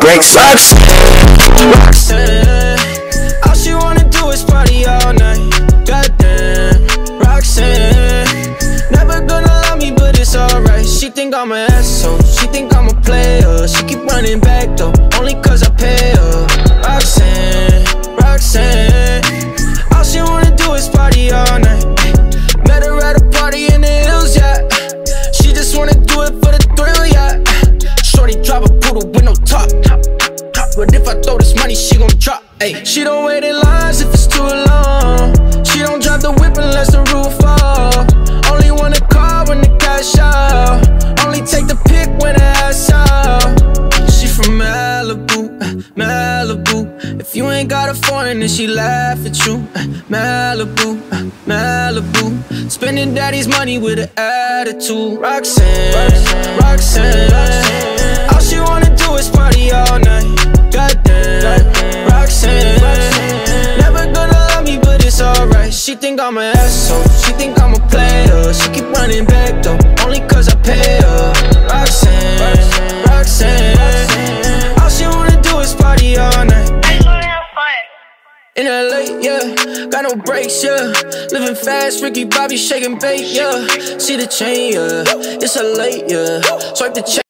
breaks. Roxanne. Roxanne. All she wanna do is party all night. Goddamn, Roxanne. Never gonna love me, but it's alright. She think I'm an asshole. She think I'm a player. She keep running back though, only cause I pay her. Roxanne, Roxanne. All she wanna do is party all night. But if I throw this money, she gon' drop. Ay. She don't wait in lines if it's too long. She don't drive the whip unless the roof fall. Only wanna call when the cash out. Only take the pick when the ass out. She from Malibu, Malibu. If you ain't got a foreign, then she laugh at you. Malibu, Malibu. Spending daddy's money with an attitude. Roxanne, Roxanne. She think I'm an asshole. She think I'm a player. She keep running back though, only cause I pay her. Roxanne, Roxanne. All she wanna do is party all night. In LA, yeah, got no brakes, yeah. Living fast, Ricky Bobby shaking bait, yeah. See the chain, yeah. It's a late, yeah. Swipe the chain.